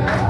Yeah.